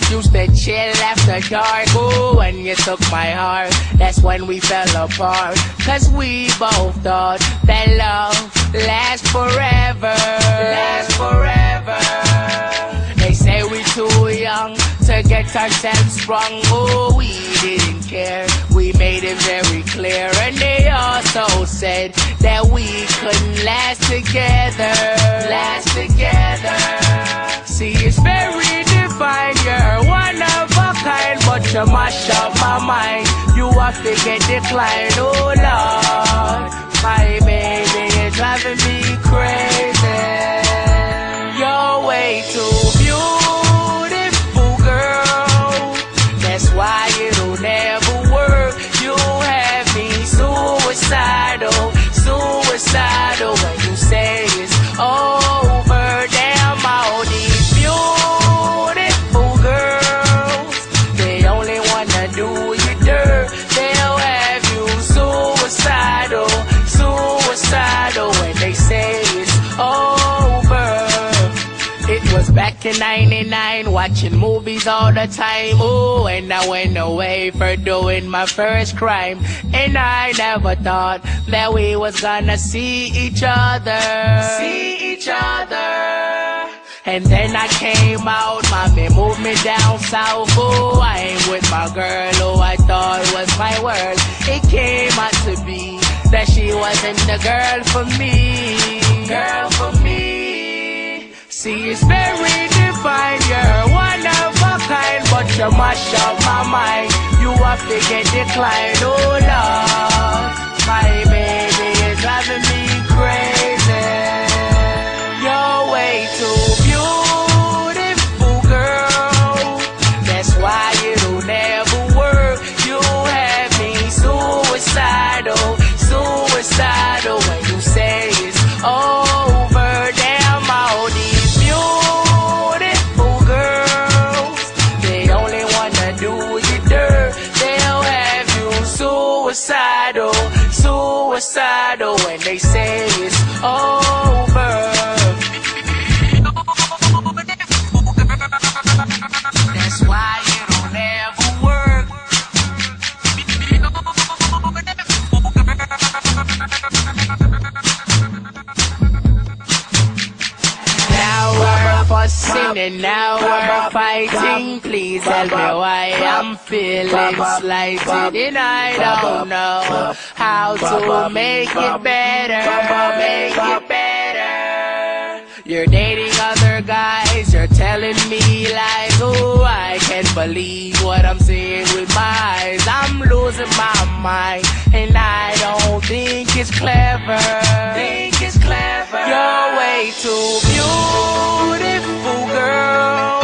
to chill after dark. Ooh, when you took my heart, that's when we fell apart. Cause we both thought that love lasts forever. Lasts forever. They say we too young to get ourselves sprung. Oh, we didn't care. We made it very clear. And they also said that we couldn't last together. Last together. See, it's very mash up my mind. You have to get declined. Oh, Lord. In 99, watching movies all the time. Ooh, and I went away for doing my first crime. And I never thought that we was gonna see each other. See each other. And then I came out, mommy moved me down south. Oh, I ain't with my girl who I thought was my world. It came out to be that she wasn't the girl for me. Girl for me. See, it's very you mash up my mind. You have to get declined. Oh, Lord. My baby fussing and now we're fighting. Please tell me why I'm feeling slighted and I don't know how to make it better. Make it better. You're dating other guys, you're telling me lies. Oh, I can't believe what I'm seeing with my eyes. I'm losing my mind, and I don't think it's clever. Think it's clever. You're way too beautiful, girl.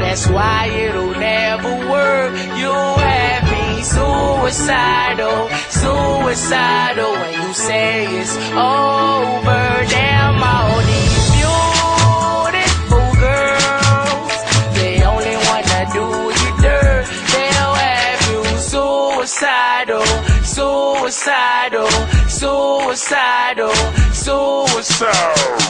That's why it'll never work. You have me suicidal, suicidal when you say it's over. Damn, all these beautiful girls, they only wanna do you dirt. They'll have you suicidal, suicidal, suicidal, suicidal.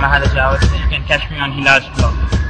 Hi, I'm Mahela Jayawardene. You can catch me on Hilal's blog.